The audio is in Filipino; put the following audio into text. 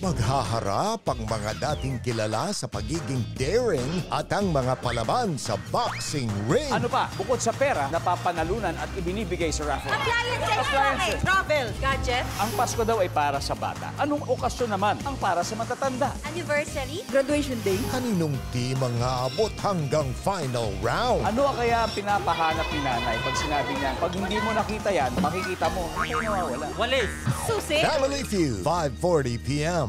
Maghaharap ang mga dating kilala sa pagiging daring at ang mga palaban sa boxing ring. Ano pa? Bukod sa pera, napapanalunan at ibinibigay sa raffle. Appliances. Appliances. Travel. Gadget. Ang Pasko daw ay para sa bata. Anong okasyon naman ang para sa matatanda? Anniversary. Graduation day. Kaninong team ang aabot hanggang final round? Ano kaya ang pinapahanap ni nanay pag sinabi niya, pag hindi mo nakita yan, makikita mo, kayo nawawala. Walis! Susi. Family Feud, 5.40 p.m.